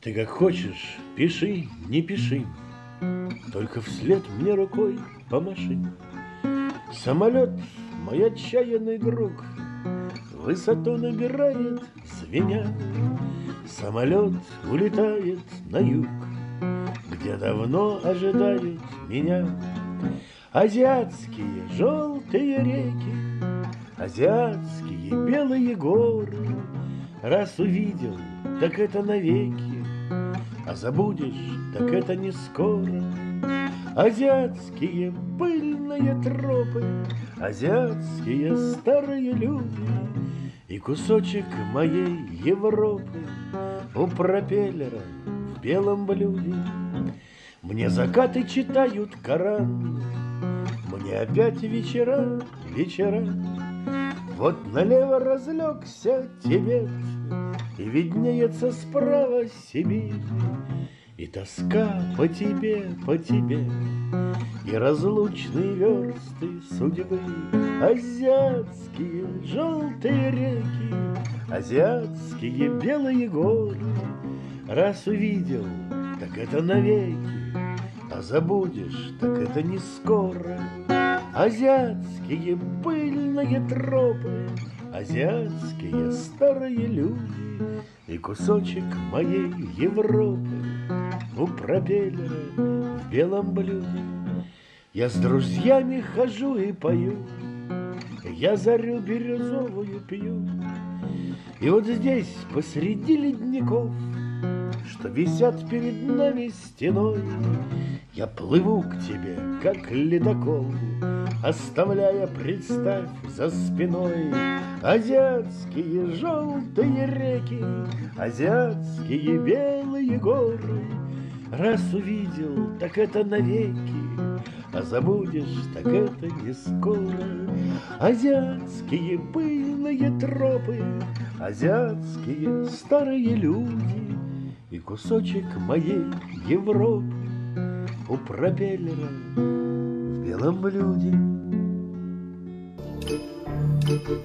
Ты как хочешь, пиши, не пиши, Только вслед мне рукой помаши. Самолет, мой отчаянный друг, Высоту набирает, звеня. Самолет улетает на юг, Где давно ожидают меня. Азиатские желтые реки, Азиатские белые горы, Раз увидел, так это навеки, А забудешь, так это не скоро. Азиатские пыльные тропы, Азиатские старые люди И кусочек моей Европы У пропеллера в белом блюде. Мне закаты читают Коран, Мне опять вечера, вечера, Вот налево разлегся Тибет, И виднеется справа Сибирь. И тоска по тебе, по тебе, И разлучные версты судьбы, Азиатские желтые реки, Азиатские белые горы. Раз увидел, так это навеки, А забудешь, так это не скоро. Азиатские пыльные тропы, Азиатские старые люди И кусочек моей Европы у пропеллера в белом блюде. Я с друзьями хожу и пою, я зарю бирюзовую пью. И вот здесь, посреди ледников, что висят перед нами стеной, я плыву к тебе, как ледокол, Оставляя, представь, за спиной Азиатские желтые реки, Азиатские белые горы, Раз увидел, так это навеки, А забудешь, так это не скоро. Азиатские пыльные тропы, Азиатские старые люди И кусочек моей Европы У пропеллера в белом блюде. Música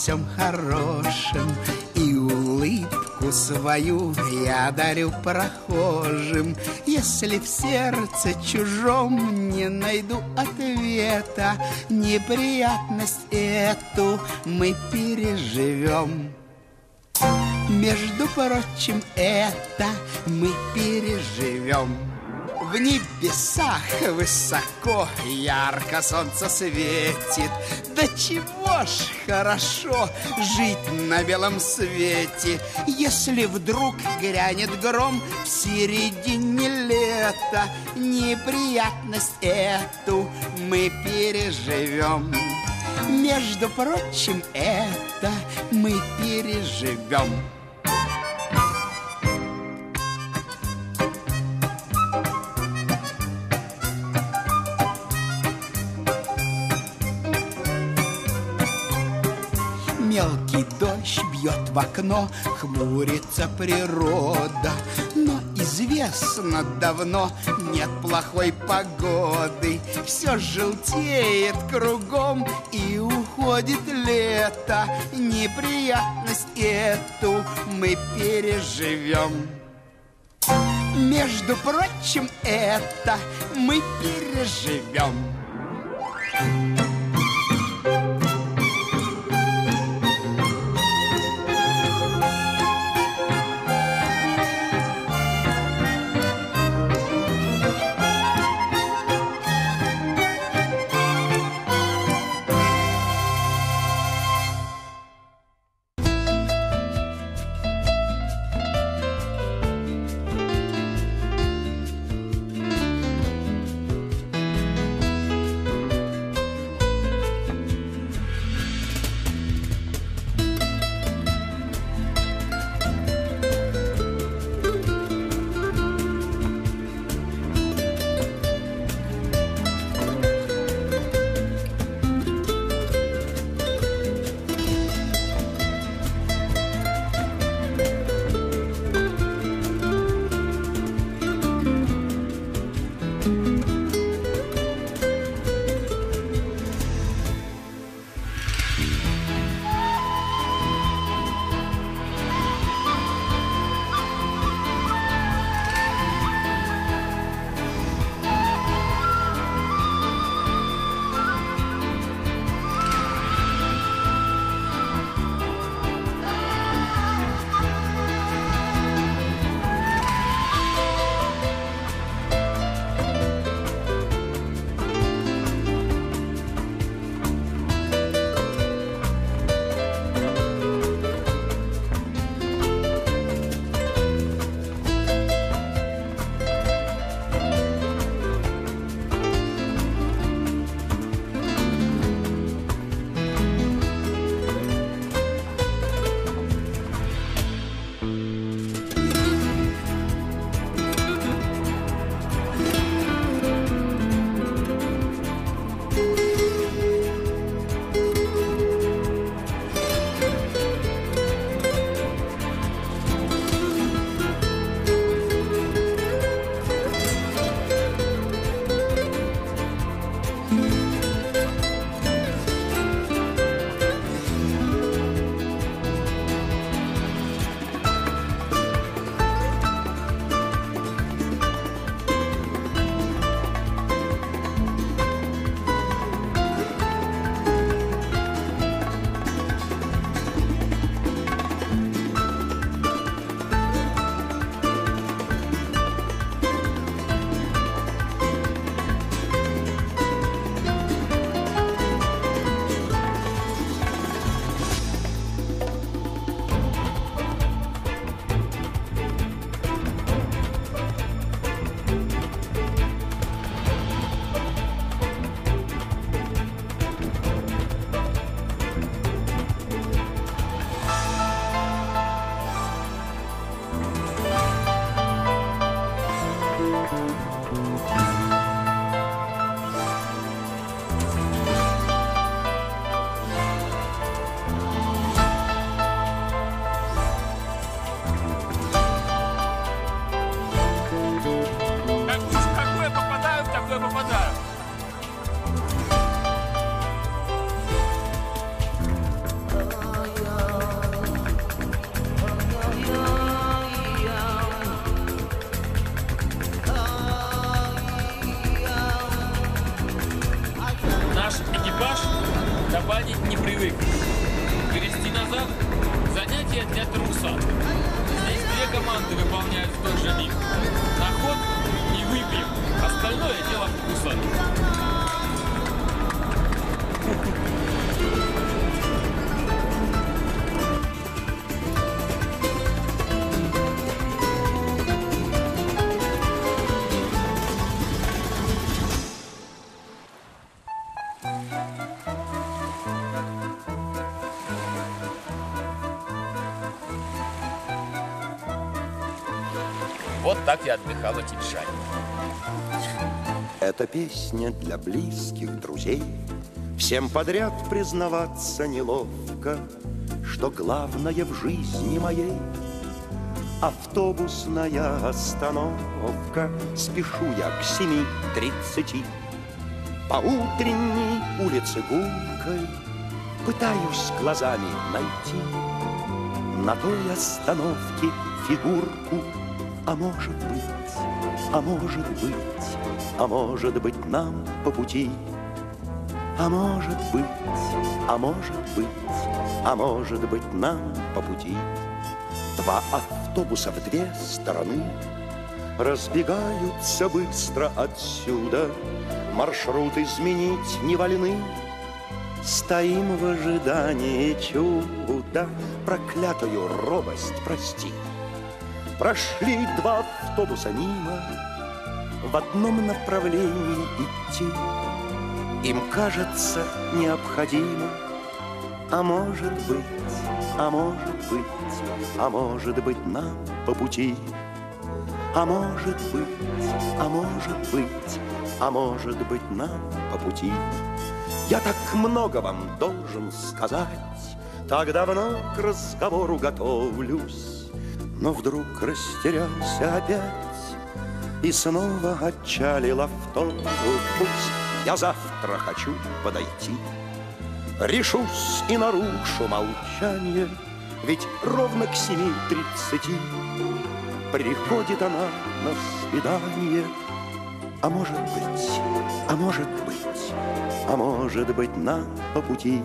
всем хорошем И улыбку свою я дарю прохожим Если в сердце чужом не найду ответа Неприятность эту мы переживем между прочим, это мы переживем. В небесах высоко ярко солнце светит. Да чего ж хорошо жить на белом свете Если вдруг грянет гром в середине лета. Неприятность эту мы переживем. Между прочим, это мы переживем Мелкий дождь бьет в окно, хмурится природа. Но известно давно, нет плохой погоды. Все желтеет кругом и уходит лето. Неприятность эту мы переживем между прочим, это мы переживем. Вот так я отдыхала Типшань. Эта песня для близких друзей. Всем подряд признаваться неловко Что главное в жизни моей Автобусная остановка. Спешу я к семи тридцати. По утренней улице гулкой Пытаюсь глазами найти. На той остановке фигурку А может быть, а может быть а может быть нам по пути, а может быть, а может быть, а может быть нам по пути. Два автобуса в две стороны Разбегаются быстро отсюда, Маршрут изменить не вольны. Стоим в ожидании чуда, Проклятую робость прости. Прошли два автобуса мимо, в одном направлении идти. Им кажется необходимо. А может быть, а может быть, а может быть нам по пути. А может быть, а может быть, а может быть нам по пути. Я так много вам должен сказать. Так давно к разговору готовлюсь Но вдруг растерялся опять и снова отчалил автобус Я завтра хочу подойти. Решусь и нарушу молчание Ведь ровно к семи тридцати Приходит она на свидание. А может быть, а может быть А может быть нам по пути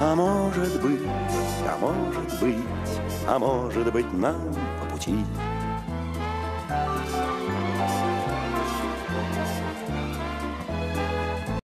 А может быть, а может быть А может быть нам по пути